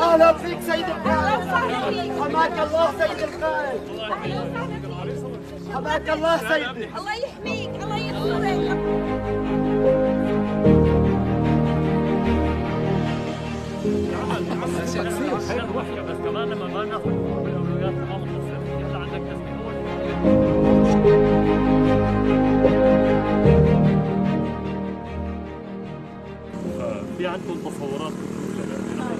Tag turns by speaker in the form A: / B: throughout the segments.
A: أهلا فيك سيد القائد حماك الله سيد القائد حماك الله سيدي
B: الله يحميك الله ينصرك
C: بس كمان ما ناخذ في عندكم تصورات؟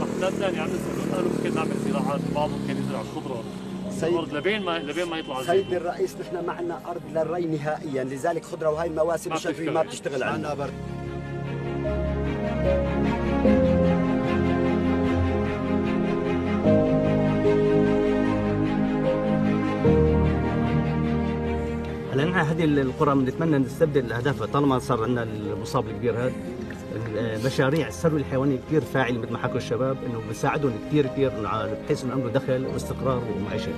C: محلات ثانية عم يسالون قالوا ممكن نعمل زراعات بعض ممكن يزرع الخضرة.
A: سيد-
C: الأرض لبين ما لبين ما يطلع
A: سيدي الرئيس نحن ما عندنا ارض للري نهائيا لذلك خضرة وهي المواسم
C: ما
A: الشتويه ما
C: بتشتغل.
A: بتشتغل عندنا برد
D: هلا نحن هذه القرى بنتمنى نستبدل اهدافها طالما صار عندنا المصاب الكبير هذا. مشاريع الثروه الحيوانيه كثير فاعلة مثل ما حكوا الشباب إنه بيساعدهم كثير كثير بحيث إنه عندهم دخل واستقرار ومعيشة.